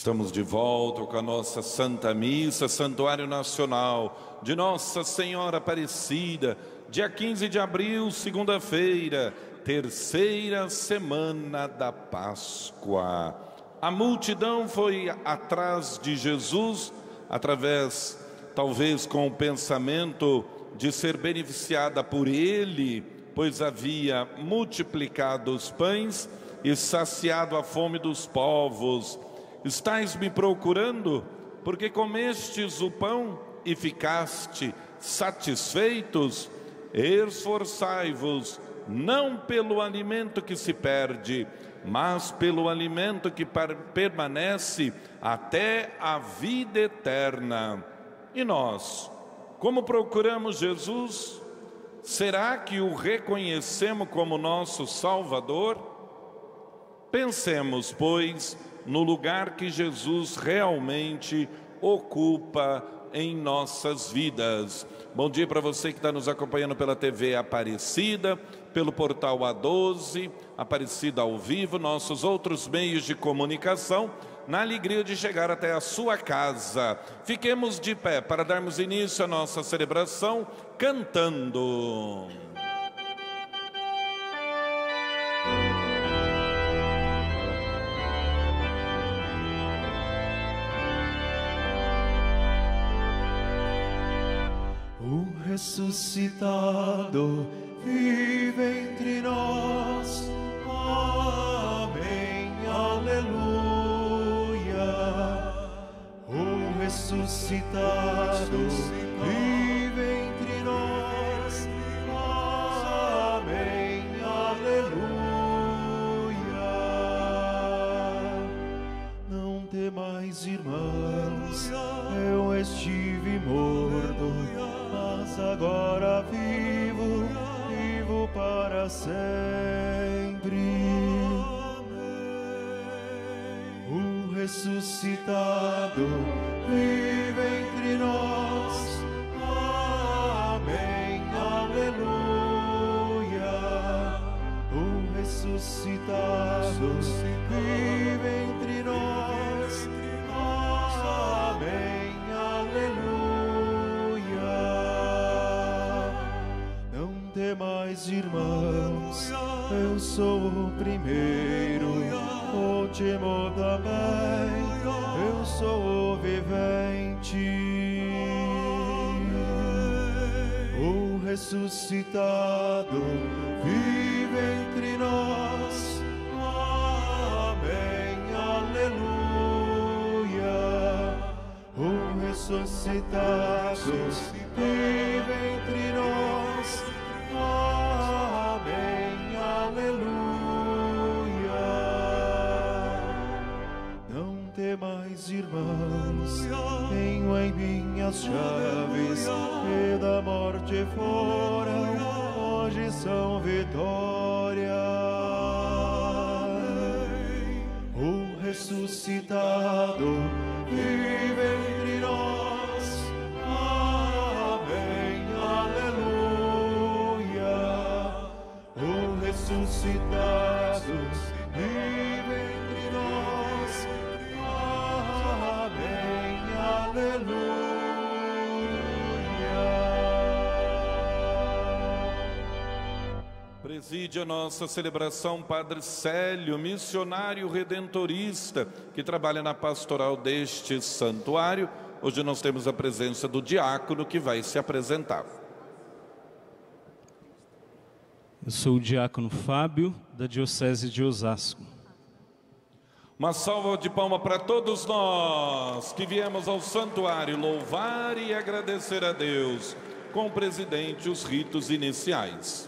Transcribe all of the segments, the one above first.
Estamos de volta com a nossa Santa Missa, Santuário Nacional de Nossa Senhora Aparecida, dia 15 de abril, segunda-feira, terceira semana da Páscoa. A multidão foi atrás de Jesus, através, talvez com o pensamento de ser beneficiada por ele, pois havia multiplicado os pães e saciado a fome dos povos Estais me procurando, porque comestes o pão e ficaste satisfeitos? Esforçai-vos, não pelo alimento que se perde, mas pelo alimento que permanece até a vida eterna. E nós, como procuramos Jesus, será que o reconhecemos como nosso Salvador? Pensemos, pois, no lugar que Jesus realmente ocupa em nossas vidas. Bom dia para você que está nos acompanhando pela TV Aparecida, pelo portal A12, Aparecida ao vivo, nossos outros meios de comunicação, na alegria de chegar até a sua casa. Fiquemos de pé para darmos início à nossa celebração cantando. Ressuscitado vive entre nós. Amém, aleluia. O ressuscitado vive entre nós. Amém, aleluia. Não temais, irmãos, eu estive morto agora vivo, vivo para sempre. O ressuscitado vive entre nós. Amém, aleluia. O ressuscitado vive entre nós. Demais irmãos, eu sou o primeiro, o último também, eu sou o vivente, o ressuscitado vive entre nós. Amém, aleluia. O ressuscitado vive entre nós. Amém, aleluia. Não temais, irmãos, tenho em minhas chaves e da morte foram, hoje são vitória. O ressuscitado vive ressuscitado vive entre nós. Amém, aleluia. Preside a nossa celebração Padre Célio, missionário redentorista, que trabalha na pastoral deste santuário. Hoje nós temos a presença do diácono que vai se apresentar. Eu sou o diácono Fábio, da Diocese de Osasco. Uma salva de palma para todos nós que viemos ao santuário louvar e agradecer a Deus com o presidente os ritos iniciais.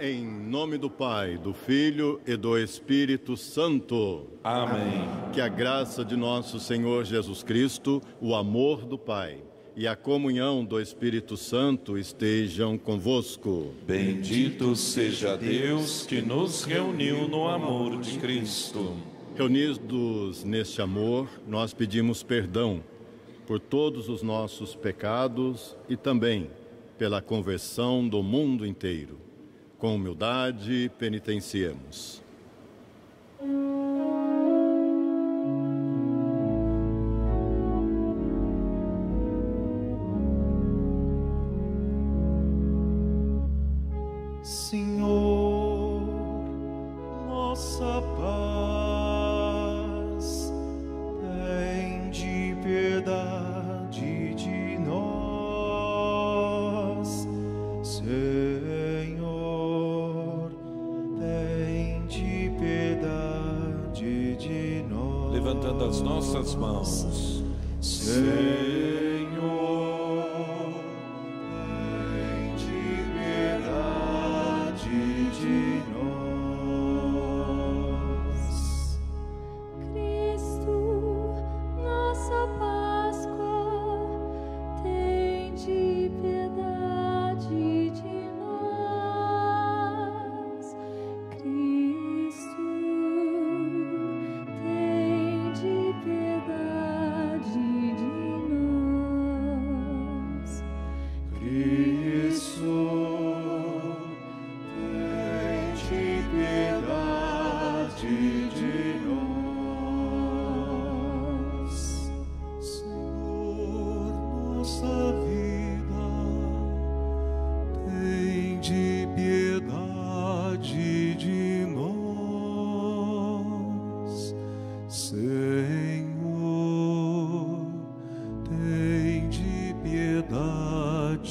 Em nome do Pai, do Filho e do Espírito Santo. Amém. Que a graça de nosso Senhor Jesus Cristo, o amor do Pai e a comunhão do Espírito Santo estejam convosco. Bendito seja Deus que nos reuniu no amor de Cristo. Reunidos neste amor, nós pedimos perdão por todos os nossos pecados e também pela conversão do mundo inteiro. Com humildade, penitenciemos.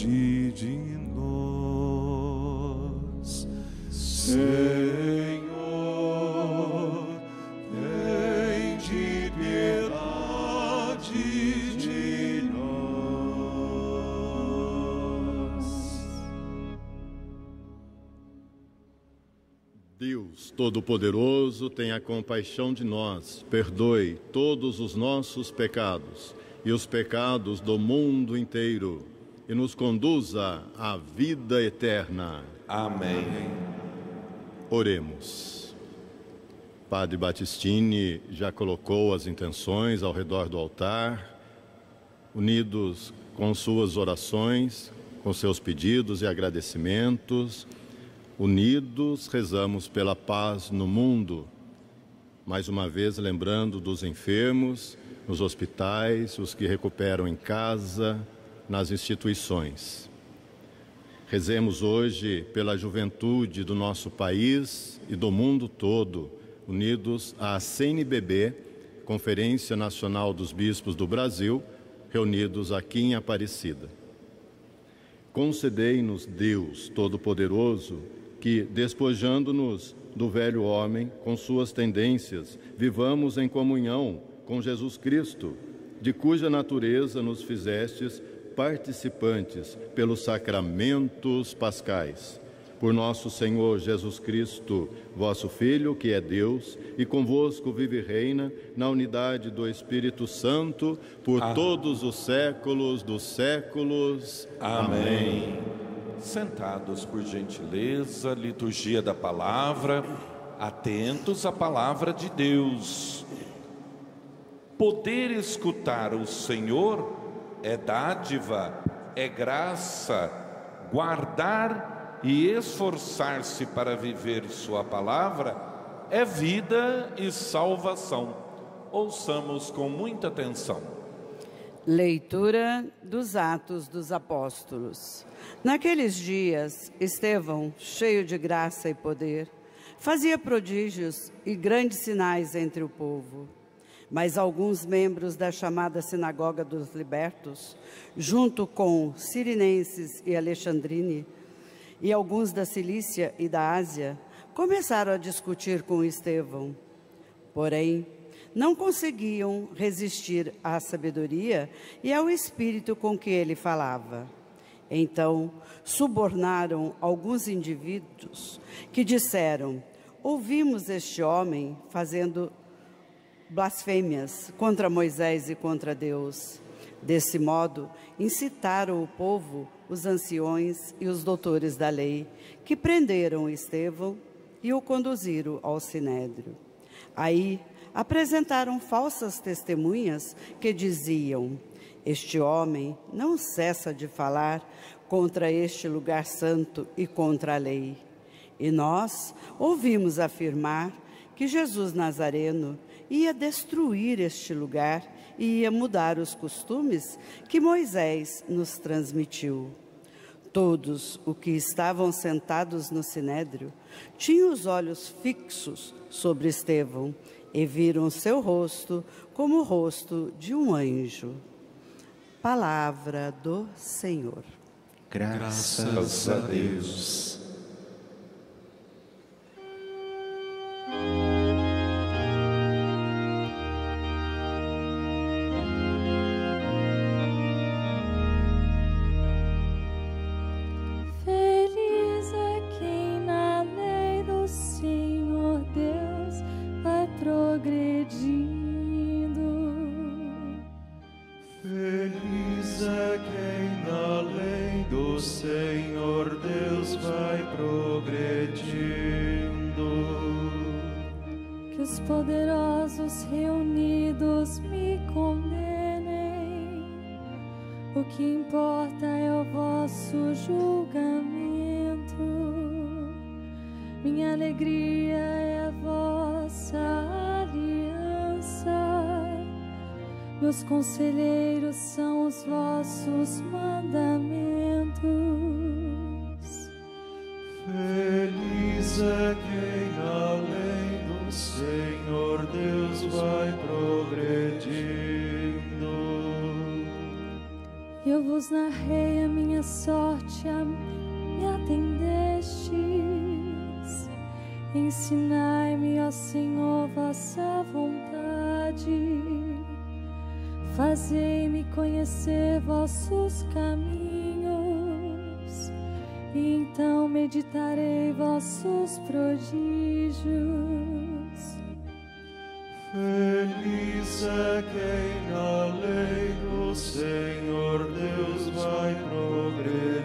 De nós. Senhor, tende piedade de nós. Deus Todo-Poderoso, tenha compaixão de nós, perdoe todos os nossos pecados e os pecados do mundo inteiro e nos conduza à vida eterna. Amém. Oremos. Padre Batistini já colocou as intenções ao redor do altar, unidos com suas orações, com seus pedidos e agradecimentos, unidos rezamos pela paz no mundo. Mais uma vez lembrando dos enfermos, nos hospitais, os que recuperam em casa, nas instituições. Rezemos hoje pela juventude do nosso país e do mundo todo, unidos à CNBB, Conferência Nacional dos Bispos do Brasil, reunidos aqui em Aparecida. Concedei-nos, Deus Todo-Poderoso, que, despojando-nos do velho homem com suas tendências, vivamos em comunhão com Jesus Cristo, de cuja natureza nos fizestes participantes pelos sacramentos pascais. Por nosso Senhor Jesus Cristo, vosso Filho, que é Deus, e convosco vive e reina na unidade do Espírito Santo, por Amém. todos os séculos dos séculos. Amém. Sentados por gentileza, liturgia da palavra, atentos à palavra de Deus. Poder escutar o Senhor é dádiva, é graça, guardar e esforçar-se para viver Sua palavra é vida e salvação. Ouçamos com muita atenção. Leitura dos Atos dos Apóstolos. Naqueles dias, Estevão, cheio de graça e poder, fazia prodígios e grandes sinais entre o povo. Mas alguns membros da chamada Sinagoga dos Libertos, junto com sirinenses e alexandrine, e alguns da Cilícia e da Ásia, começaram a discutir com Estevão. Porém, não conseguiam resistir à sabedoria e ao espírito com que ele falava. Então, subornaram alguns indivíduos que disseram: Ouvimos este homem fazendo blasfêmias contra Moisés e contra Deus. Desse modo, incitaram o povo, os anciões e os doutores da lei, que prenderam Estevão e o conduziram ao sinédrio. Aí apresentaram falsas testemunhas que diziam: Este homem não cessa de falar contra este lugar santo e contra a lei. E nós ouvimos afirmar que Jesus Nazareno ia destruir este lugar e ia mudar os costumes que Moisés nos transmitiu. Todos os que estavam sentados no sinédrio tinham os olhos fixos sobre Estevão e viram seu rosto como o rosto de um anjo. Palavra do Senhor. Graças a Deus. Meditarei vossos prodígios. Feliz é quem na lei do Senhor Deus vai progredindo.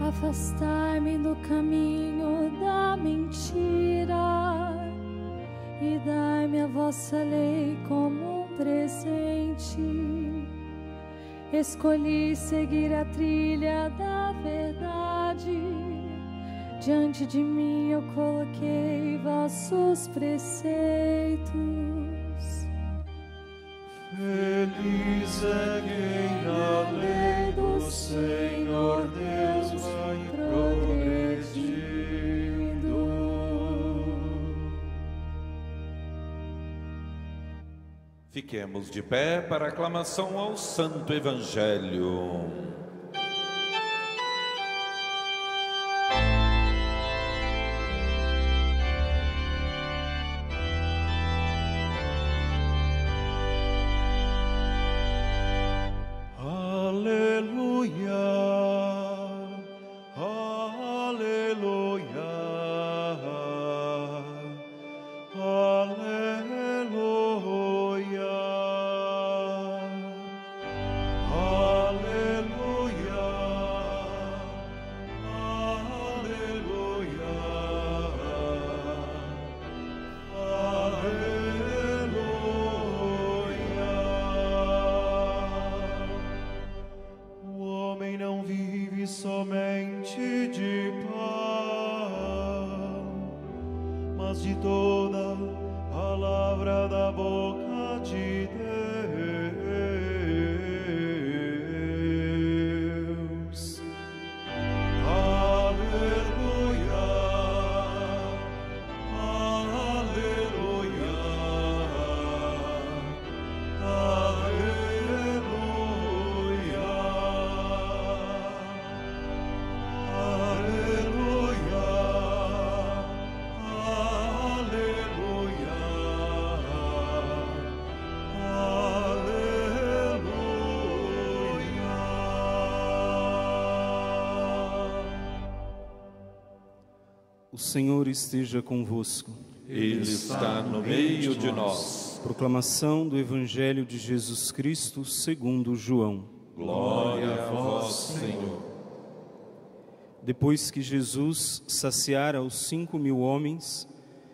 Afastai-me do caminho da mentira e dai-me a vossa lei como um presente. Escolhi seguir a trilha da verdade. Diante de mim eu coloquei vossos preceitos. Feliz é quem na lei do Senhor Deus vai progredindo. Fiquemos de pé para aclamação ao Santo Evangelho. De toda palavra da boca de Deus. Senhor esteja convosco. Ele está no meio de nós. Proclamação do Evangelho de Jesus Cristo segundo João. Glória a vós, Senhor. Depois que Jesus saciara os cinco mil homens,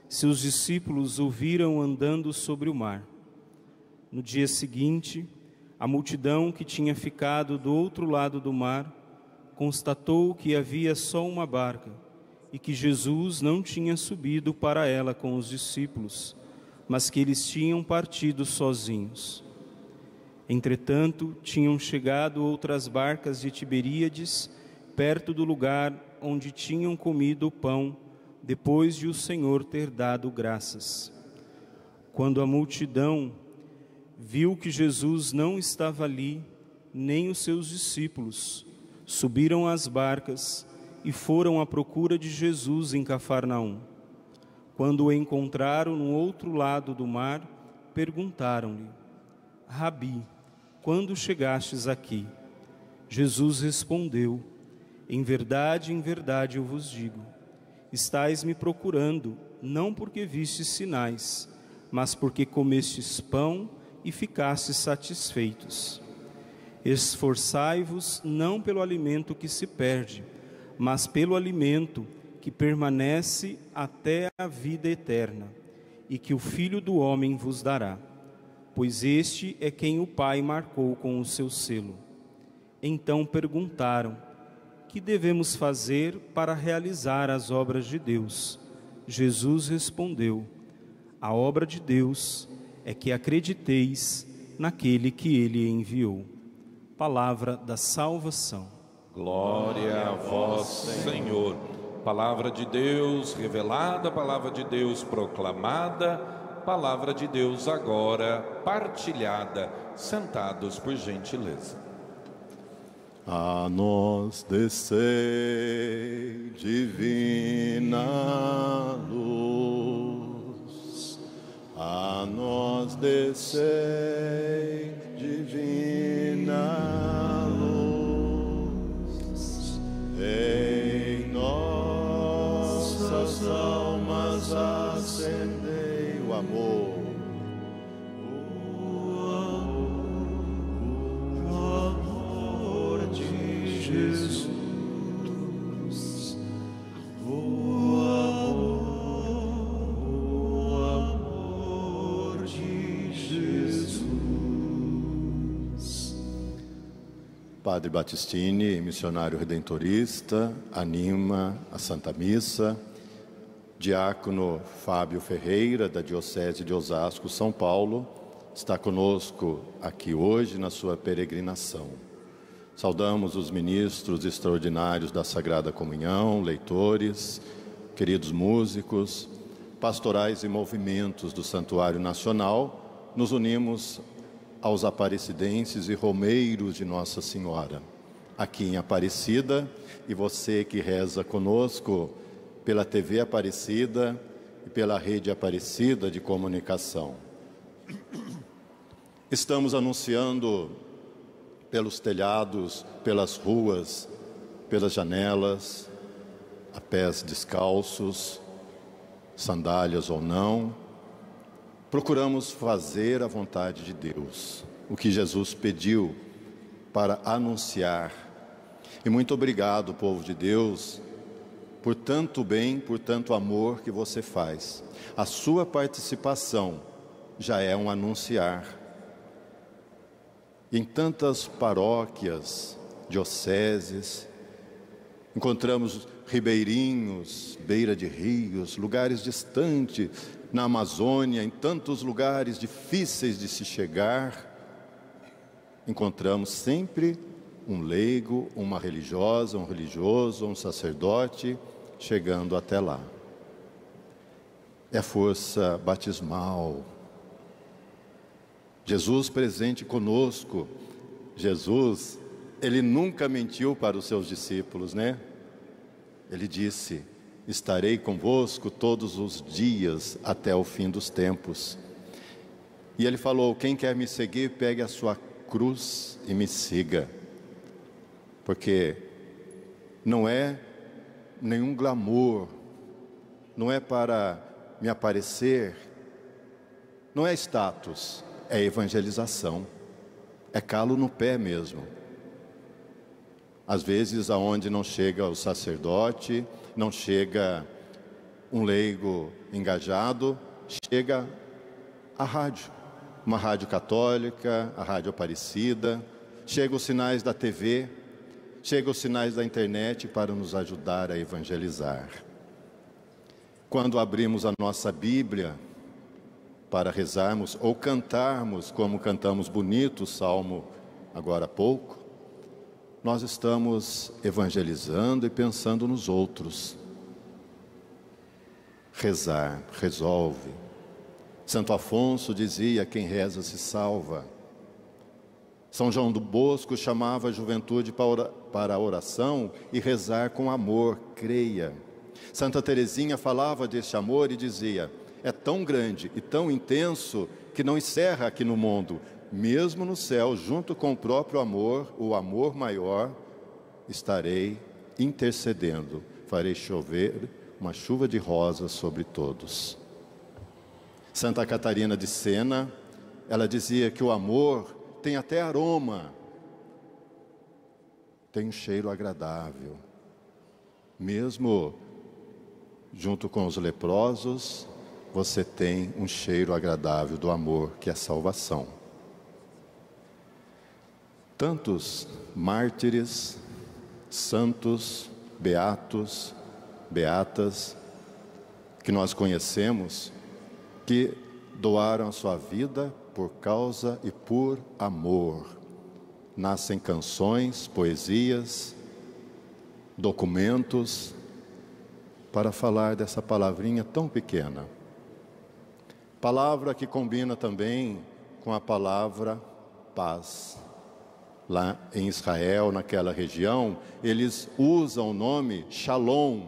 seus discípulos o viram andando sobre o mar. No dia seguinte, a multidão que tinha ficado do outro lado do mar constatou que havia só uma barca e que Jesus não tinha subido para ela com os discípulos, mas que eles tinham partido sozinhos. Entretanto, tinham chegado outras barcas de Tiberíades, perto do lugar onde tinham comido o pão, depois de o Senhor ter dado graças. Quando a multidão viu que Jesus não estava ali, nem os seus discípulos, subiram às barcas e foram à procura de Jesus em Cafarnaum. Quando o encontraram no outro lado do mar, perguntaram-lhe: Rabi, quando chegastes aqui? Jesus respondeu: Em verdade, em verdade eu vos digo: Estais me procurando, não porque vistes sinais, mas porque comestes pão e ficastes satisfeitos. Esforçai-vos não pelo alimento que se perde, mas pelo alimento que permanece até a vida eterna, e que o Filho do Homem vos dará, pois este é quem o Pai marcou com o seu selo. Então perguntaram: Que devemos fazer para realizar as obras de Deus? Jesus respondeu: A obra de Deus é que acrediteis naquele que ele enviou. Palavra da salvação. Glória a vós, Senhor. Palavra de Deus revelada, palavra de Deus proclamada, palavra de Deus agora partilhada. Sentados por gentileza. A nós descei divina luz, a nós descei divina luz, em nossas almas acendei o amor. O amor de Jesus, Padre Batistini, missionário redentorista, anima a Santa Missa. Diácono Fábio Ferreira, da Diocese de Osasco, São Paulo, está conosco aqui hoje na sua peregrinação. Saudamos os ministros extraordinários da Sagrada Comunhão, leitores, queridos músicos, pastorais e movimentos do Santuário Nacional. Nos unimos aos aparecidenses e romeiros de Nossa Senhora, aqui em Aparecida, e você que reza conosco pela TV Aparecida e pela rede Aparecida de comunicação. Estamos anunciando pelos telhados, pelas ruas, pelas janelas, a pés descalços, sandálias ou não, procuramos fazer a vontade de Deus, o que Jesus pediu para anunciar. E muito obrigado, povo de Deus, por tanto bem, por tanto amor que você faz. A sua participação já é um anunciar. Em tantas paróquias, dioceses, encontramos ribeirinhos, beira de rios, lugares distantes, na Amazônia, em tantos lugares difíceis de se chegar, encontramos sempre um leigo, uma religiosa, um religioso, um sacerdote chegando até lá. É a força batismal. Jesus presente conosco. Jesus, ele nunca mentiu para os seus discípulos, né? Ele disse: Estarei convosco todos os dias até o fim dos tempos. E ele falou: Quem quer me seguir, pegue a sua cruz e me siga. Porque não é nenhum glamour, não é para me aparecer, não é status, é evangelização, é calo no pé mesmo. Às vezes, aonde não chega o sacerdote, não chega um leigo engajado, chega a rádio, uma rádio católica, a rádio Aparecida, chega os sinais da TV, chega os sinais da internet para nos ajudar a evangelizar. Quando abrimos a nossa Bíblia para rezarmos ou cantarmos, como cantamos bonito o salmo agora há pouco, nós estamos evangelizando e pensando nos outros. Rezar, resolve. Santo Afonso dizia: quem reza se salva. São João do Bosco chamava a juventude para a oração e rezar com amor, creia. Santa Teresinha falava deste amor e dizia: é tão grande e tão intenso que não encerra aqui no mundo, mesmo no céu, junto com o próprio amor, o amor maior, estarei intercedendo, farei chover uma chuva de rosas sobre todos. Santa Catarina de Sena, ela dizia que o amor tem até aroma, tem um cheiro agradável. Mesmo junto com os leprosos, você tem um cheiro agradável do amor, que é salvação. Tantos mártires, santos, beatos, beatas, que nós conhecemos, que doaram a sua vida por causa e por amor. Nascem canções, poesias, documentos para falar dessa palavrinha tão pequena. Palavra que combina também com a palavra paz. Lá em Israel, naquela região, eles usam o nome Shalom.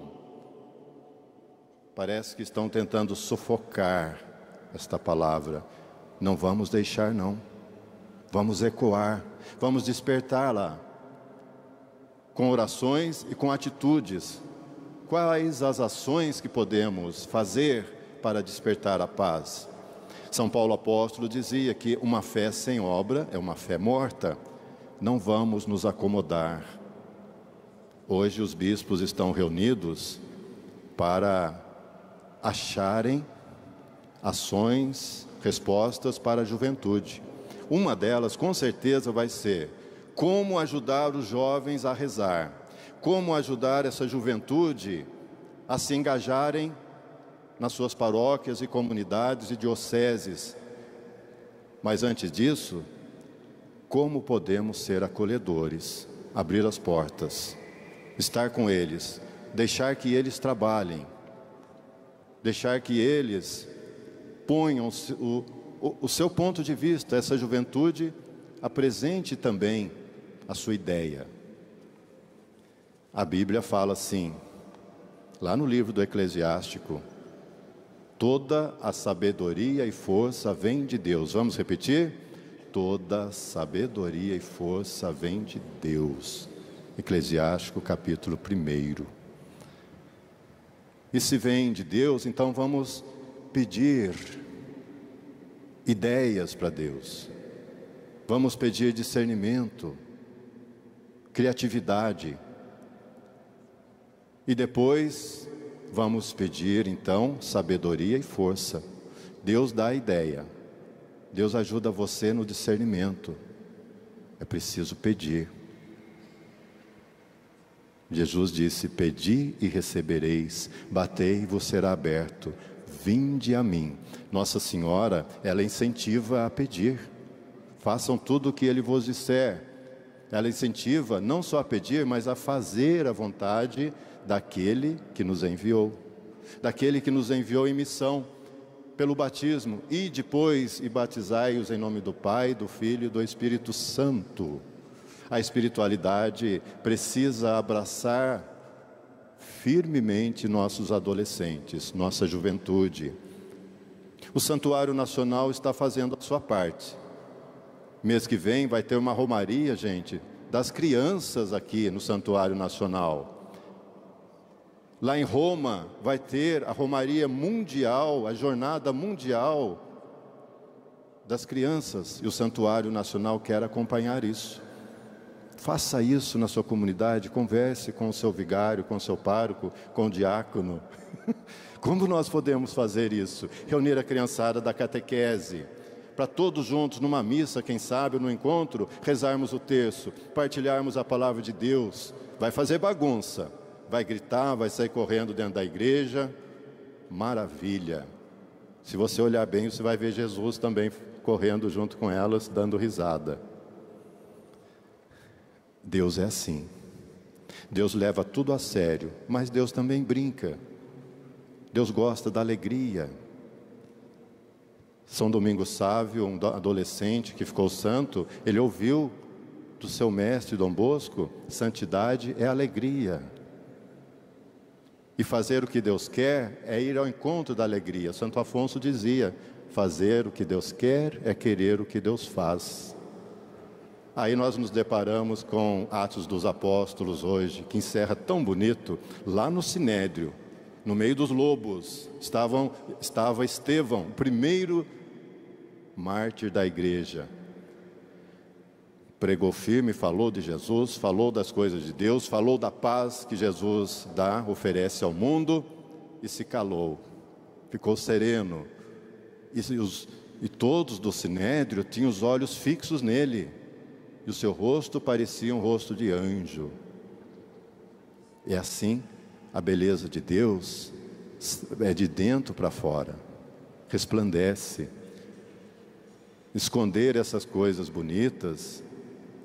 Parece que estão tentando sufocar esta palavra. Não vamos deixar, não. Vamos ecoar, vamos despertá-la com orações e com atitudes. Quais as ações que podemos fazer para despertar a paz? São Paulo apóstolo dizia que uma fé sem obra é uma fé morta. Não vamos nos acomodar. Hoje os bispos estão reunidos para acharem ações, respostas para a juventude. Uma delas, com certeza, vai ser como ajudar os jovens a rezar, como ajudar essa juventude a se engajarem nas suas paróquias e comunidades e dioceses. Mas antes disso, como podemos ser acolhedores, abrir as portas, estar com eles, deixar que eles trabalhem, deixar que eles ponham o, o, o seu ponto de vista, essa juventude apresente também a sua ideia. A Bíblia fala assim, lá no livro do Eclesiástico, toda a sabedoria e força vem de Deus. Vamos repetir? Toda sabedoria e força vem de Deus. Eclesiástico capítulo 1. E se vem de Deus, então vamos pedir ideias para Deus. Vamos pedir discernimento, criatividade. E depois vamos pedir então sabedoria e força. Deus dá a ideia. Deus ajuda você no discernimento. É preciso pedir. Jesus disse: Pedi e recebereis, batei e vos será aberto. Vinde a mim. Nossa Senhora, ela incentiva a pedir. Façam tudo o que ele vos disser. Ela incentiva não só a pedir, mas a fazer a vontade daquele que nos enviou, daquele que nos enviou em missão pelo batismo, e depois e batizai-os em nome do Pai, do Filho e do Espírito Santo. A espiritualidade precisa abraçar firmemente nossos adolescentes, nossa juventude. O Santuário Nacional está fazendo a sua parte. Mês que vem vai ter uma romaria, gente, das crianças aqui no Santuário Nacional. Lá em Roma vai ter a Romaria Mundial, a Jornada Mundial das Crianças, e o Santuário Nacional quer acompanhar isso. Faça isso na sua comunidade, converse com o seu vigário, com o seu pároco, com o diácono. Como nós podemos fazer isso? Reunir a criançada da catequese, para todos juntos, numa missa, quem sabe, no encontro, rezarmos o terço, partilharmos a palavra de Deus. Vai fazer bagunça, vai gritar, vai sair correndo dentro da igreja. Maravilha. Se você olhar bem, você vai ver Jesus também correndo junto com elas, dando risada. Deus é assim. Deus leva tudo a sério, mas Deus também brinca. Deus gosta da alegria. São Domingos Sávio, um adolescente que ficou santo, ele ouviu do seu mestre Dom Bosco: santidade é alegria. E fazer o que Deus quer é ir ao encontro da alegria. Santo Afonso dizia: fazer o que Deus quer é querer o que Deus faz. Aí nós nos deparamos com Atos dos Apóstolos hoje, que encerra tão bonito, lá no Sinédrio. No meio dos lobos estavam, estava Estevão, o primeiro mártir da igreja. Pregou firme, falou de Jesus, falou das coisas de Deus, falou da paz que Jesus dá, oferece ao mundo e se calou. Ficou sereno. E, os, e todos do sinédrio tinham os olhos fixos nele, e o seu rosto parecia um rosto de anjo. E assim, a beleza de Deus é de dentro para fora, resplandece. Esconder essas coisas bonitas,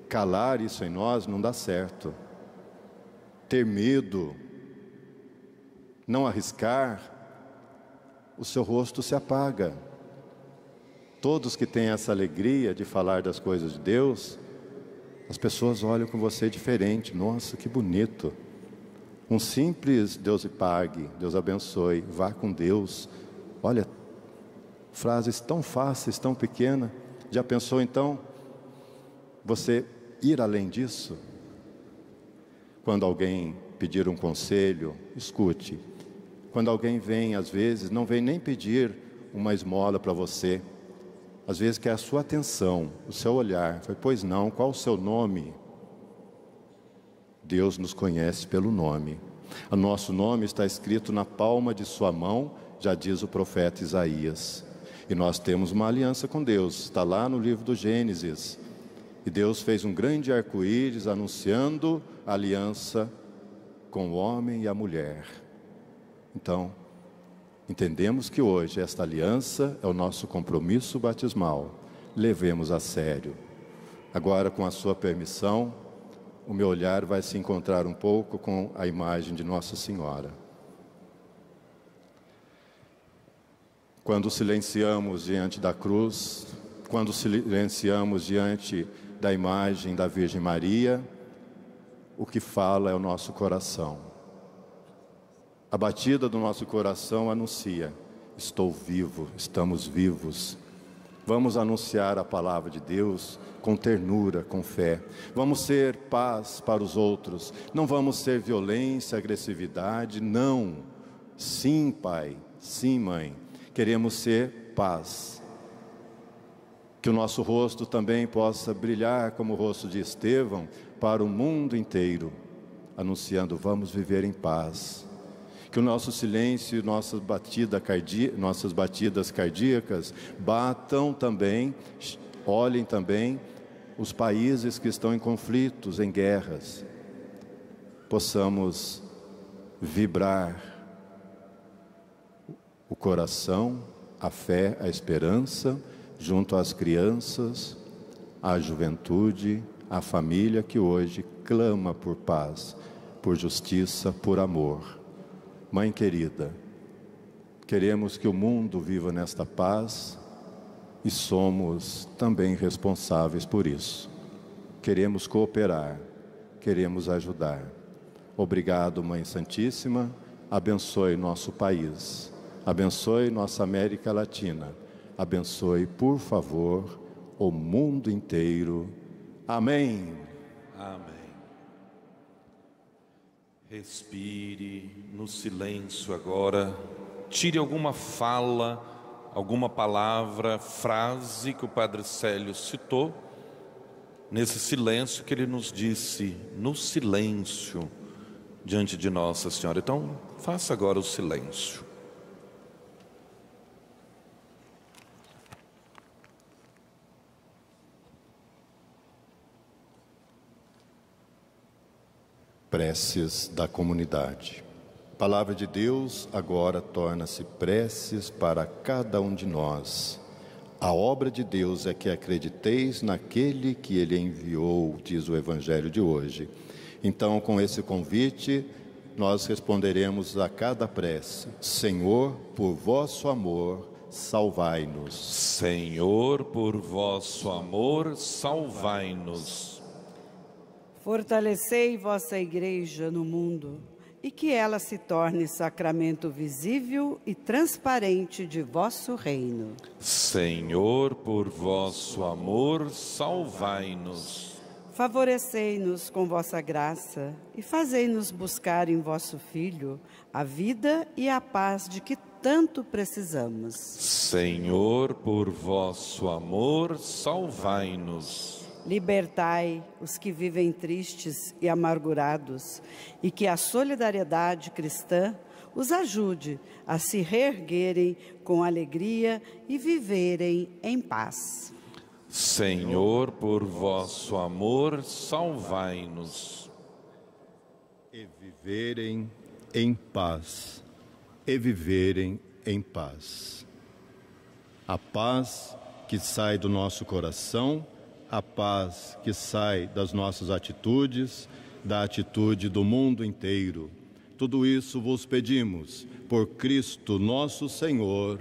calar isso em nós não dá certo. Ter medo, não arriscar, o seu rosto se apaga. Todos que têm essa alegria de falar das coisas de Deus, as pessoas olham com você diferente. Nossa, que bonito. Um simples Deus e pague, Deus abençoe, vá com Deus. Olha, frases tão fáceis, tão pequenas. Já pensou então você ir além disso? Quando alguém pedir um conselho, escute. Quando alguém vem, às vezes, não vem nem pedir uma esmola para você. Às vezes quer a sua atenção, o seu olhar. Pois não, qual o seu nome? Deus nos conhece pelo nome. O nosso nome está escrito na palma de sua mão, já diz o profeta Isaías. E nós temos uma aliança com Deus, está lá no livro do Gênesis. E Deus fez um grande arco-íris anunciando a aliança com o homem e a mulher. Então, entendemos que hoje esta aliança é o nosso compromisso batismal. Levemos a sério. Agora, com a sua permissão, o meu olhar vai se encontrar um pouco com a imagem de Nossa Senhora. Quando silenciamos diante da cruz, quando silenciamos diante da imagem da Virgem Maria, o que fala é o nosso coração. A batida do nosso coração anuncia: estou vivo, estamos vivos. Vamos anunciar a palavra de Deus com ternura, com fé. Vamos ser paz para os outros. Não vamos ser violência, agressividade, não. Sim, Pai. Sim, Mãe. Queremos ser paz. Que o nosso rosto também possa brilhar como o rosto de Estevão para o mundo inteiro, anunciando: vamos viver em paz. Que o nosso silêncio e batida nossas batidas cardíacas batam também, olhem também os países que estão em conflitos, em guerras, possamos vibrar o coração, a fé, a esperança, junto às crianças, à juventude, à família que hoje clama por paz, por justiça, por amor. Mãe querida, queremos que o mundo viva nesta paz e somos também responsáveis por isso. Queremos cooperar, queremos ajudar. Obrigado, Mãe Santíssima. Abençoe nosso país, abençoe nossa América Latina, abençoe, por favor, o mundo inteiro. Amém. Amém. Respire no silêncio agora, tire alguma fala alguma palavra, frase que o Padre Célio citou, nesse silêncio que ele nos disse, no silêncio, diante de Nossa Senhora. Então, faça agora o silêncio. Preces da comunidade. Palavra de Deus agora torna-se preces para cada um de nós. A obra de Deus é que acrediteis naquele que ele enviou, diz o evangelho de hoje. Então, com esse convite, nós responderemos a cada prece: Senhor, por vosso amor, salvai-nos. Senhor, por vosso amor, salvai-nos. Fortalecei vossa igreja no mundo e que ela se torne sacramento visível e transparente de vosso reino. Senhor, por vosso amor, salvai-nos. Favorecei-nos com vossa graça e fazei-nos buscar em vosso Filho a vida e a paz de que tanto precisamos. Senhor, por vosso amor, salvai-nos. Libertai os que vivem tristes e amargurados, e que a solidariedade cristã os ajude a se reerguerem com alegria e viverem em paz. Senhor, por vosso amor, salvai-nos. E viverem em paz. E viverem em paz. A paz que sai do nosso coração a paz que sai das nossas atitudes, da atitude do mundo inteiro. Tudo isso vos pedimos, por Cristo nosso Senhor.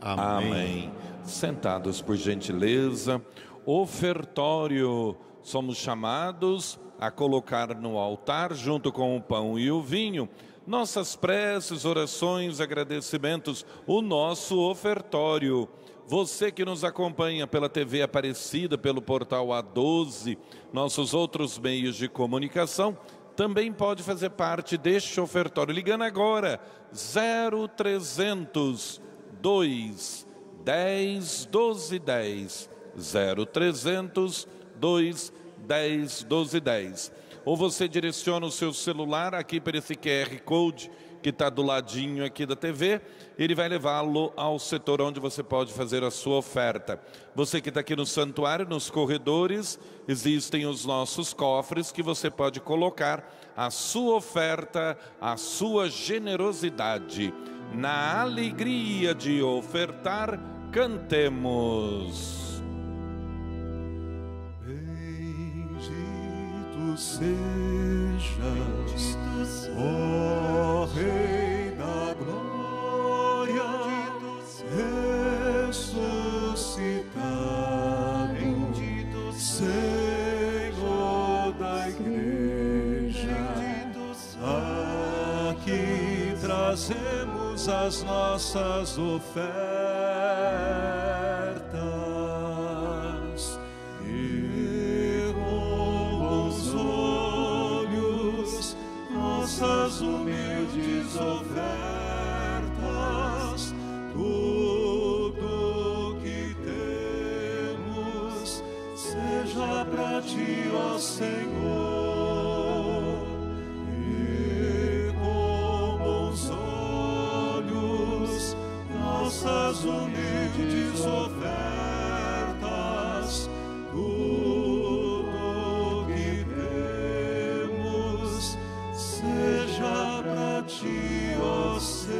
Amém. Amém. Sentados por gentileza, ofertório, somos chamados a colocar no altar, junto com o pão e o vinho, nossas preces, orações, agradecimentos, o nosso ofertório. Você que nos acompanha pela TV Aparecida, pelo portal A12, nossos outros meios de comunicação, também pode fazer parte deste ofertório. Ligando agora, 0300 2 10 12 10. 0300 2 10 12 10. Ou você direciona o seu celular aqui para esse QR Code que está do ladinho aqui da TV, ele vai levá-lo ao setor onde você pode fazer a sua oferta. Você que está aqui no santuário, nos corredores, existem os nossos cofres que você pode colocar a sua oferta, a sua generosidade. Na alegria de ofertar, cantemos. Bendito sejas, ó Rei trazemos as nossas ofertas. E com bons olhos, nossas humildes ofertas, nossas humildes ofertas, tudo que temos, seja para ti, ó Senhor.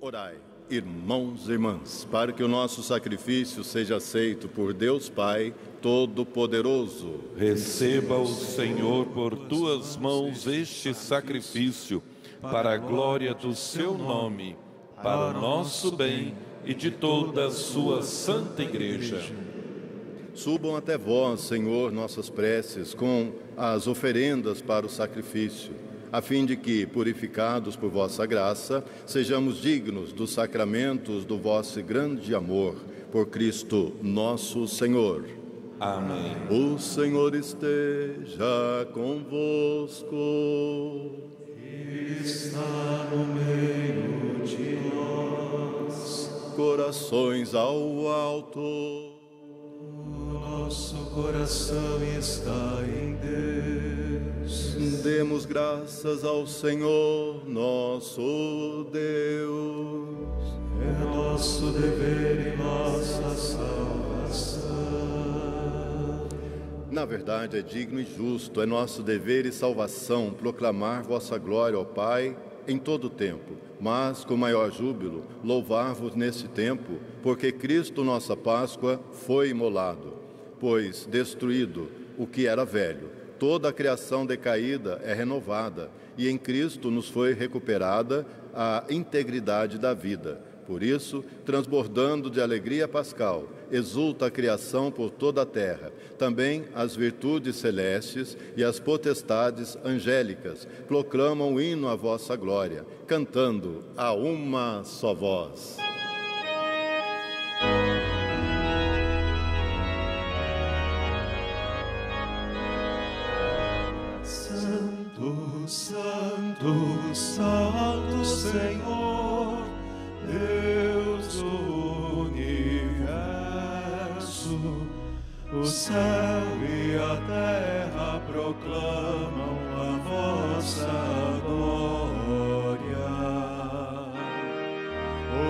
Orai, irmãos e irmãs, para que o nosso sacrifício seja aceito por Deus Pai Todo-Poderoso. Receba o Senhor por tuas mãos este sacrifício, para a glória do seu nome, para o nosso bem e de toda a sua santa igreja. Subam até vós, Senhor, nossas preces com as oferendas para o sacrifício, a fim de que, purificados por vossa graça, sejamos dignos dos sacramentos do vosso grande amor, por Cristo nosso Senhor. Amém. O Senhor esteja convosco. Está no meio de nós, Corações ao alto. nosso coração está em Deus. Demos graças ao Senhor, nosso Deus. É nosso dever e nossa salvação. Na verdade, é digno e justo, é nosso dever e salvação proclamar vossa glória ao Pai em todo o tempo, mas com maior júbilo louvar-vos nesse tempo, porque Cristo, nossa Páscoa, foi imolado. Pois, destruído o que era velho, toda a criação decaída é renovada, e em Cristo nos foi recuperada a integridade da vida. Por isso, transbordando de alegria pascal, exulta a criação por toda a terra, também as virtudes celestes e as potestades angélicas proclamam o hino à vossa glória, cantando a uma só voz. Santo, Santo, Santo Senhor. Deus do universo, o céu e a terra proclamam a vossa glória.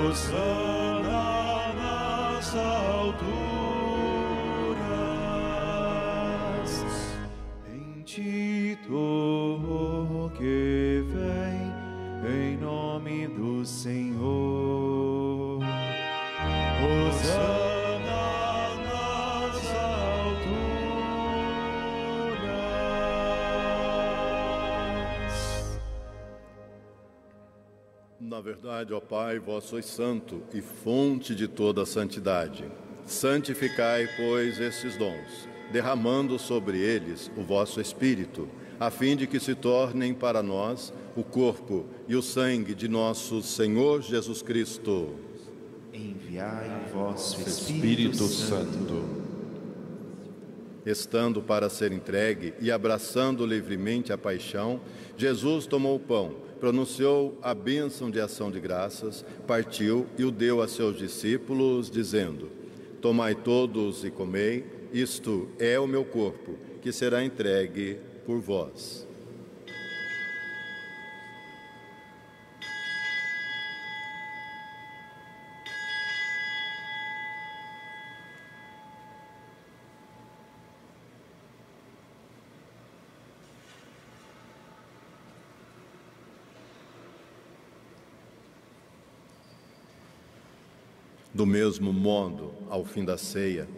Hosana nas alturas, bendito que vem em nome do Senhor. Verdade, ó Pai, vós sois santo e fonte de toda a santidade. Santificai, pois, estes dons, derramando sobre eles o vosso Espírito, a fim de que se tornem para nós o corpo e o sangue de nosso Senhor Jesus Cristo. Enviai o vosso Espírito Santo. Estando para ser entregue e abraçando livremente a paixão, Jesus tomou o pão, pronunciou a bênção de ação de graças, partiu e o deu a seus discípulos, dizendo: Tomai todos e comei, isto é o meu corpo, que será entregue por vós. Do mesmo modo, ao fim da ceia,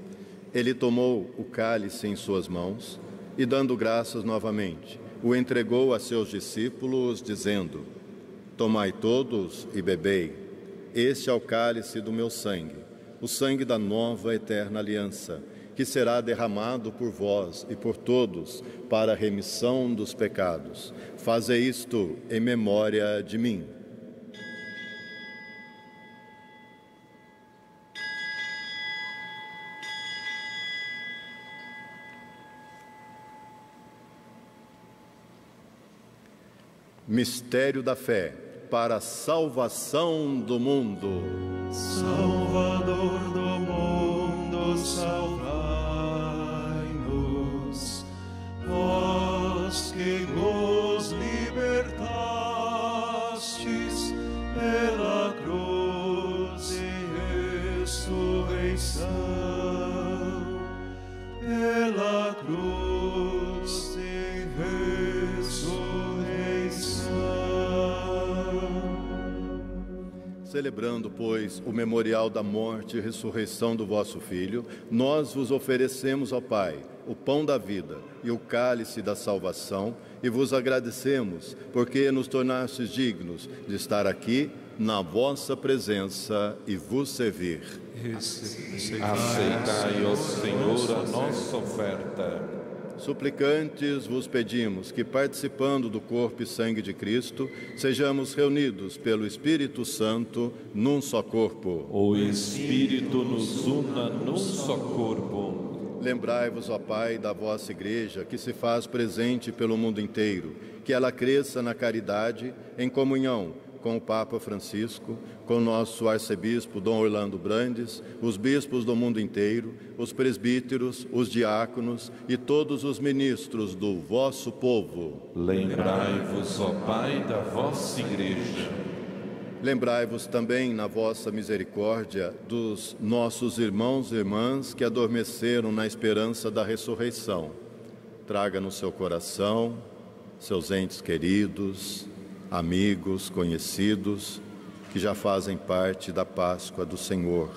ele tomou o cálice em suas mãos e, dando graças novamente, o entregou a seus discípulos, dizendo: Tomai todos e bebei. Este é o cálice do meu sangue, o sangue da nova eterna aliança, que será derramado por vós e por todos para a remissão dos pecados. Fazei isto em memória de mim. Mistério da fé para a salvação do mundo. Salvador do mundo, salvai-nos. Celebrando, pois, o memorial da morte e ressurreição do vosso Filho, nós vos oferecemos, ó Pai, o pão da vida e o cálice da salvação, e vos agradecemos, porque nos tornastes dignos de estar aqui na vossa presença e vos servir. Aceitai, ó Senhor, a nossa oferta. Suplicantes vos pedimos que, participando do corpo e sangue de Cristo, sejamos reunidos pelo Espírito Santo num só corpo. O Espírito nos una num só corpo. Lembrai-vos, ó Pai, da vossa Igreja, que se faz presente pelo mundo inteiro, que ela cresça na caridade, em comunhão com o Papa Francisco, com nosso arcebispo Dom Orlando Brandes, os bispos do mundo inteiro, os presbíteros, os diáconos e todos os ministros do vosso povo. Lembrai-vos, ó Pai, da vossa Igreja. Lembrai-vos também, na vossa misericórdia, dos nossos irmãos e irmãs que adormeceram na esperança da ressurreição. Traga no seu coração seus entes queridos, amigos, conhecidos, que já fazem parte da Páscoa do Senhor.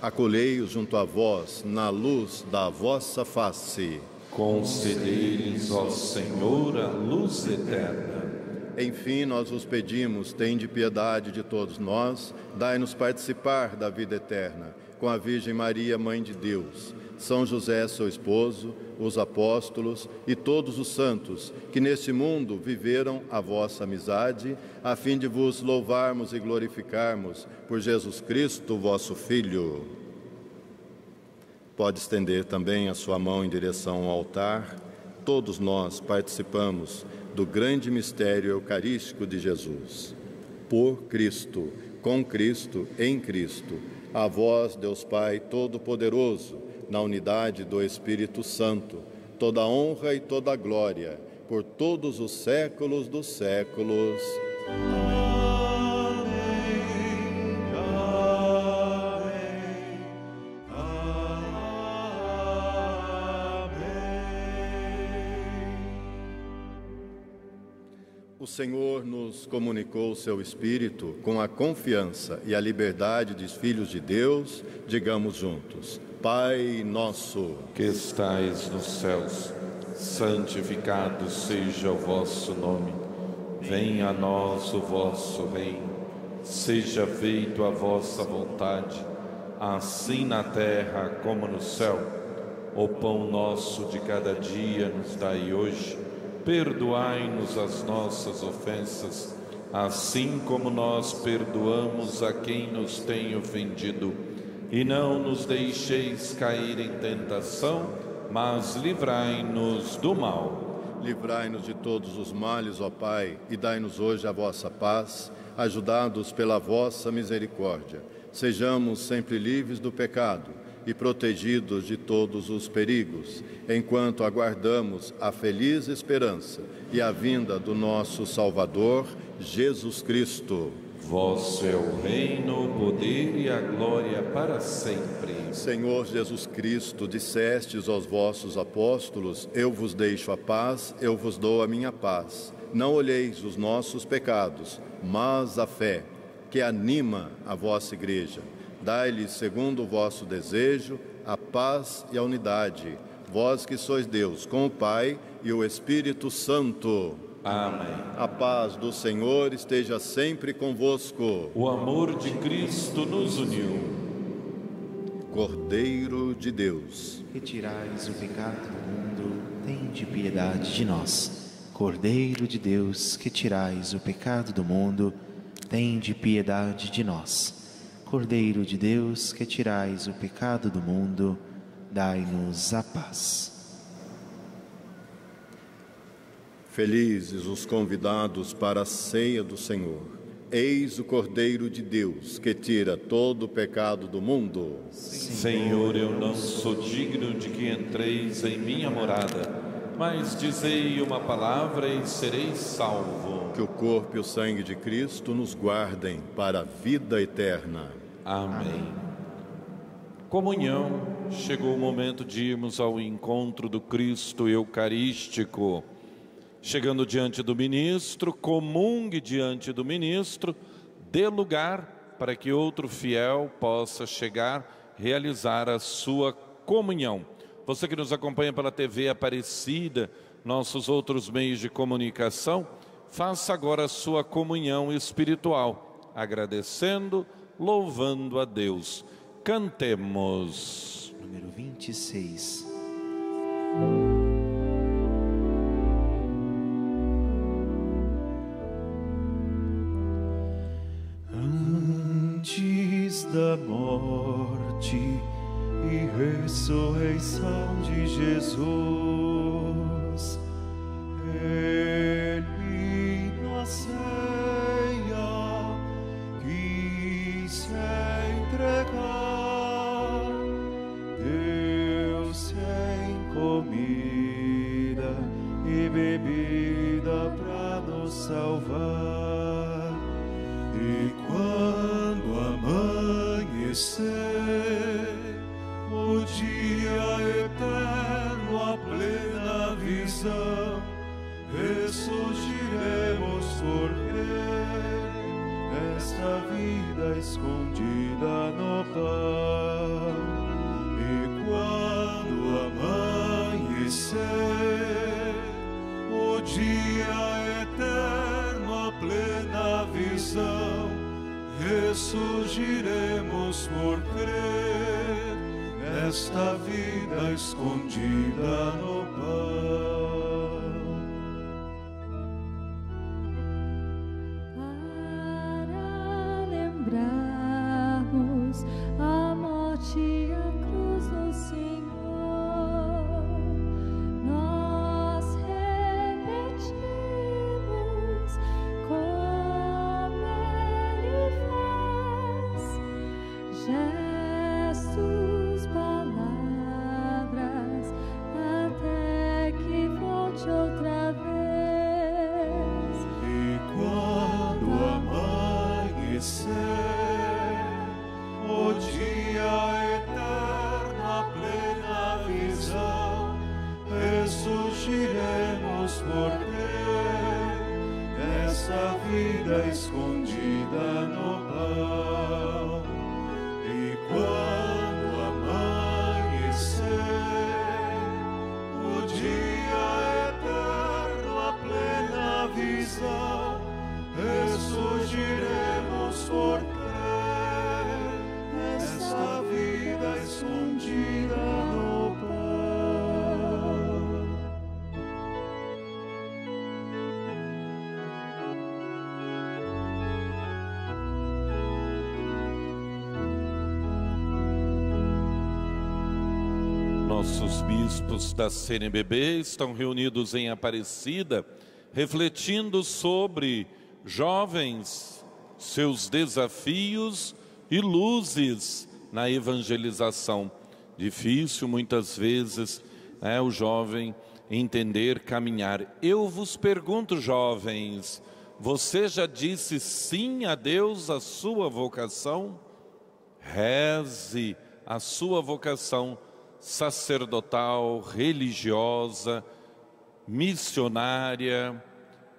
Acolhei-os junto a vós, na luz da vossa face. Concedei-lhes, ó Senhor, a luz eterna. Enfim, nós vos pedimos, tende piedade de todos nós, dai-nos participar da vida eterna, com a Virgem Maria, Mãe de Deus, São José, seu esposo, os apóstolos e todos os santos que neste mundo viveram a vossa amizade, a fim de vos louvarmos e glorificarmos por Jesus Cristo, vosso Filho. Pode estender também a sua mão em direção ao altar. Todos nós participamos do grande mistério eucarístico de Jesus. Por Cristo, com Cristo, em Cristo, a vós, Deus Pai Todo-Poderoso, na unidade do Espírito Santo, toda honra e toda glória, por todos os séculos dos séculos. O Senhor nos comunicou o seu Espírito com a confiança e a liberdade dos filhos de Deus. Digamos juntos: Pai nosso, que estais nos céus, santificado seja o vosso nome. Venha a nós o vosso reino. Seja feito a vossa vontade, assim na terra como no céu. O pão nosso de cada dia nos dai hoje perdoai-nos as nossas ofensas, assim como nós perdoamos a quem nos tem ofendido. E não nos deixeis cair em tentação, mas livrai-nos do mal. Livrai-nos de todos os males, ó Pai, e dai-nos hoje a vossa paz, ajudados pela vossa misericórdia. Sejamos sempre livres do pecado e protegidos de todos os perigos, enquanto aguardamos a feliz esperança e a vinda do nosso Salvador, Jesus Cristo. Vosso é o reino, o poder e a glória para sempre. Senhor Jesus Cristo, dissestes aos vossos apóstolos: Eu vos deixo a paz, eu vos dou a minha paz. Não olheis os nossos pecados, mas a fé que anima a vossa igreja Dai-lhes, segundo o vosso desejo, a paz e a unidade, vós que sois Deus, com o Pai e o Espírito Santo. Amém. A paz do Senhor esteja sempre convosco. O amor de Cristo nos uniu. Cordeiro de Deus, retirais o pecado do mundo, tende piedade de nós. Cordeiro de Deus, que tirais o pecado do mundo, tende piedade de nós. Cordeiro de Deus, que tirais o pecado do mundo, dai-nos a paz. Felizes os convidados para a ceia do Senhor. Eis o Cordeiro de Deus, que tira todo o pecado do mundo. Senhor, eu não sou digno de que entreis em minha morada, mas dizei uma palavra e serei salvo. Que o corpo e o sangue de Cristo nos guardem para a vida eterna. Amém. Comunhão, chegou o momento de irmos ao encontro do Cristo Eucarístico. Chegando diante do ministro, comungue diante do ministro, dê lugar para que outro fiel possa chegar, realizar a sua comunhão. Você que nos acompanha pela TV Aparecida, nossos outros meios de comunicação, faça agora a sua comunhão espiritual, agradecendo louvando a Deus. Cantemos. Número 26. Antes da morte e ressurreição de Jesus, bispos da CNBB estão reunidos em Aparecida, refletindo sobre jovens, seus desafios e luzes na evangelização. Difícil muitas vezes é o jovem entender, caminhar. Eu vos pergunto, jovens, você já disse sim a Deus, a sua vocação? Reze a sua vocação sacerdotal, religiosa, missionária,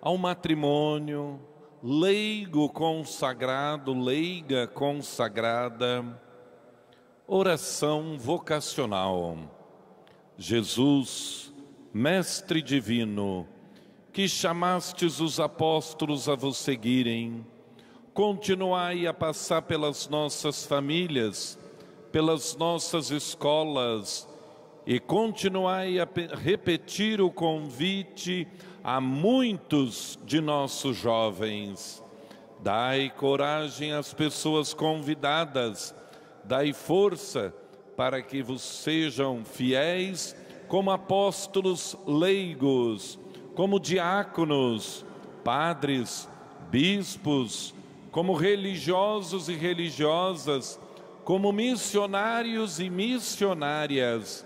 ao matrimônio, leigo consagrado, leiga consagrada, oração vocacional. Jesus, Mestre Divino, que chamastes os apóstolos a vos seguirem, continuai a passar pelas nossas famílias, pelas nossas escolas e continuai a repetir o convite a muitos de nossos jovens. Dai coragem às pessoas convidadas, dai força para que vos sejam fiéis como apóstolos leigos, como diáconos, padres, bispos, como religiosos e religiosas, como missionários e missionárias,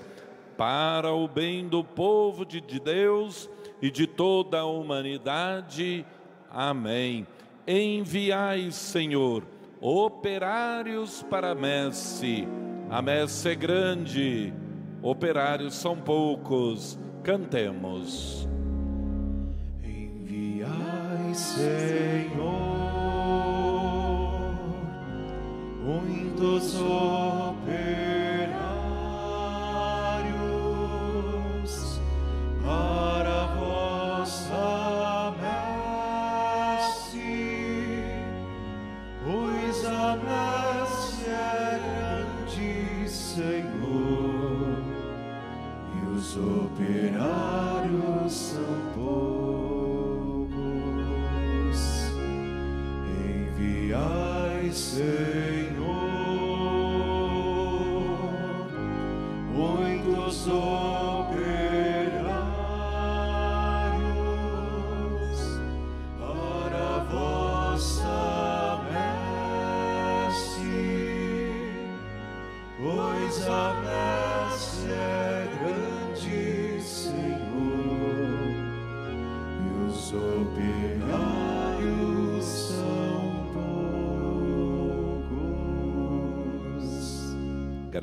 para o bem do povo de Deus e de toda a humanidade. Amém. Enviai, Senhor, operários para a messe. A messe é grande, operários são poucos. Cantemos. Enviai, Senhor, muitos operários para vossa messe, pois a messe é grande, Senhor, e os operários são poucos. Enviai, Senhor, muitos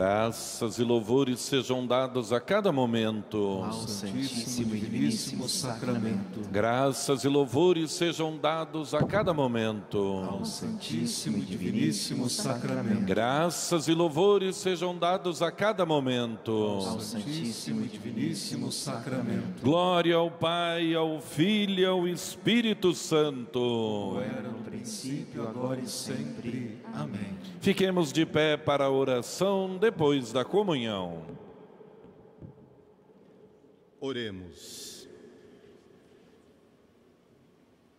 Graças e louvores sejam dados a cada momento. Ao Santíssimo e Diviníssimo Sacramento. Graças e louvores sejam dados a cada momento. Ao Santíssimo e Diviníssimo Sacramento. Graças e louvores sejam dados a cada momento. Ao Santíssimo e Diviníssimo Sacramento. Glória ao Pai, ao Filho e ao Espírito Santo. Era no princípio, agora e sempre. Amém. Fiquemos de pé para a oração depois da comunhão. Oremos.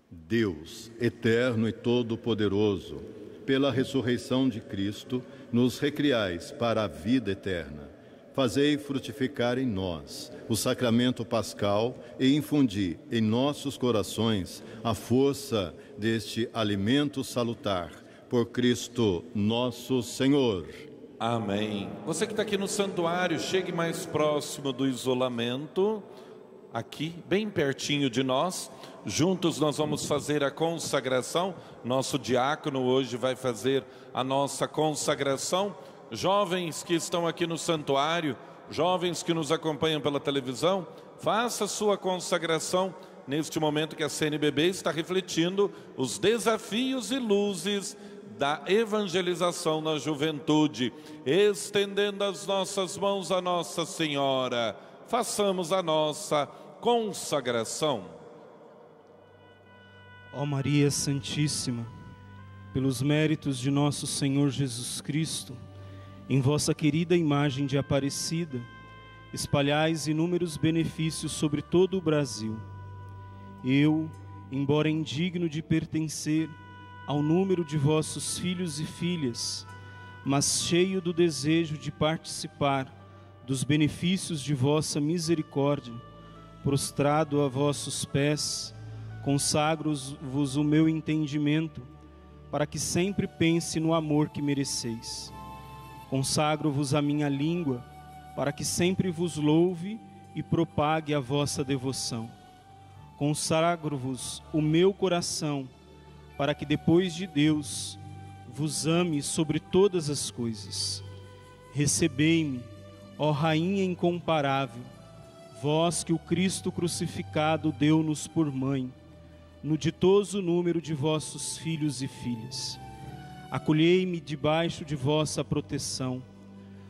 Deus, eterno e todo-poderoso, pela ressurreição de Cristo, nos recriais para a vida eterna. Fazei frutificar em nós o sacramento pascal e infundi em nossos corações a força deste alimento salutar. Por Cristo nosso Senhor. Amém. Você que está aqui no santuário, chegue mais próximo do isolamento, aqui, bem pertinho de nós. Juntos nós vamos fazer a consagração. Nosso diácono hoje vai fazer a nossa consagração. Jovens que estão aqui no santuário, jovens que nos acompanham pela televisão, faça sua consagração neste momento que a CNBB está refletindo os desafios e luzes da evangelização na juventude, estendendo as nossas mãos à Nossa Senhora. Façamos a nossa consagração. Ó Maria Santíssima, pelos méritos de nosso Senhor Jesus Cristo, em vossa querida imagem de Aparecida, espalhais inúmeros benefícios sobre todo o Brasil. Eu, embora indigno de pertencer ao número de vossos filhos e filhas, mas cheio do desejo de participar dos benefícios de vossa misericórdia, prostrado a vossos pés, consagro-vos o meu entendimento, para que sempre pense no amor que mereceis. Consagro-vos a minha língua, para que sempre vos louve e propague a vossa devoção. Consagro-vos o meu coração, para que depois de Deus vos ame sobre todas as coisas. Recebei-me, ó Rainha incomparável, vós que o Cristo crucificado deu-nos por mãe, no ditoso número de vossos filhos e filhas. Acolhei-me debaixo de vossa proteção,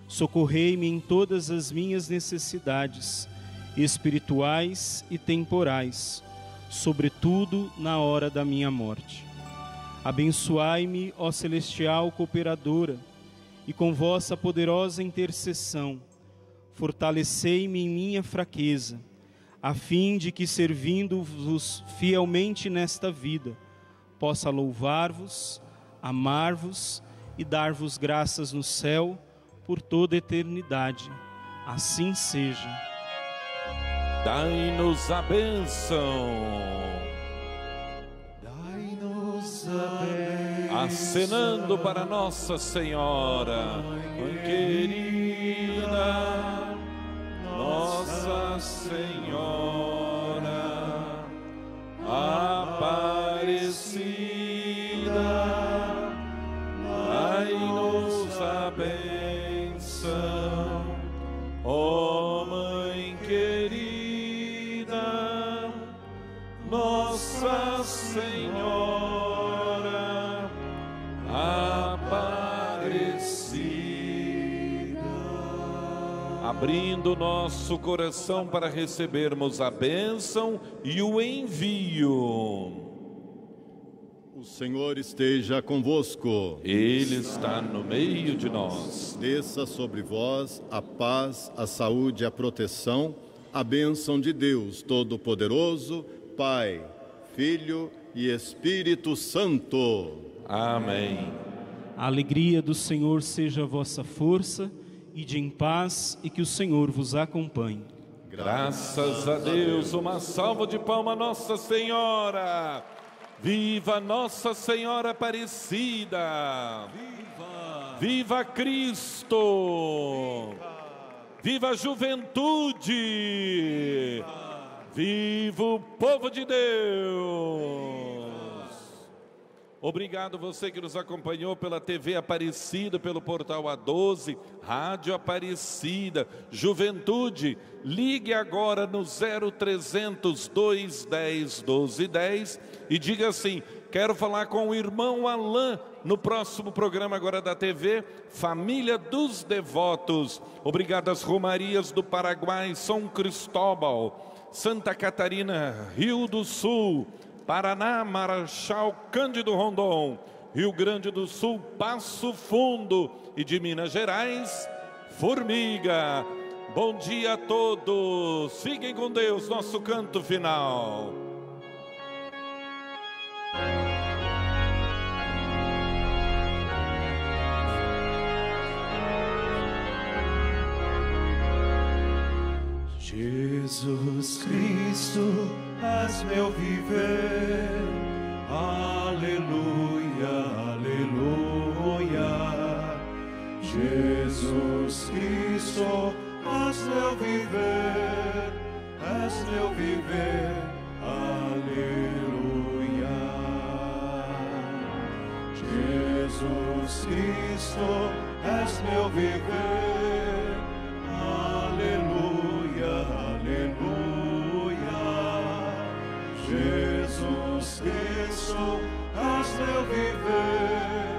socorrei-me em todas as minhas necessidades, espirituais e temporais, sobretudo na hora da minha morte. Abençoai-me, ó celestial cooperadora, e com vossa poderosa intercessão, fortalecei-me em minha fraqueza, a fim de que, servindo-vos fielmente nesta vida, possa louvar-vos, amar-vos e dar-vos graças no céu por toda eternidade. Assim seja. Dai-nos a bênção. Dai-nos a bênção. Acenando para Nossa Senhora, Mãe querida. Nossa Senhora Aparecida, abrindo nosso coração para recebermos a bênção e o envio. O Senhor esteja convosco. Ele está no meio de nós. Desça sobre vós a paz, a saúde, a proteção, a bênção de Deus Todo-Poderoso, Pai, Filho e Espírito Santo. Amém. A alegria do Senhor seja a vossa força, ide em paz e que o Senhor vos acompanhe. Graças a Deus, uma salva de palma Nossa Senhora. Viva Nossa Senhora Aparecida. Viva! Viva Cristo! Viva a juventude! Viva o povo de Deus! Obrigado você que nos acompanhou pela TV Aparecida, pelo portal A12, Rádio Aparecida, Juventude. Ligue agora no 0300 210 1210 e diga assim: quero falar com o irmão Alain no próximo programa agora da TV, Família dos Devotos. Obrigado às Romarias do Paraguai, São Cristóbal, Santa Catarina, Rio do Sul. Paraná, Marechal Cândido Rondon, Rio Grande do Sul, Passo Fundo e de Minas Gerais, Formiga. Bom dia a todos. Fiquem com Deus, nosso canto final. Jesus Cristo, és meu viver. Aleluia, aleluia. Jesus Cristo, és meu viver, és meu viver. Aleluia. Jesus Cristo, és meu viver. Aleluia, Jesus Cristo, és meu viver.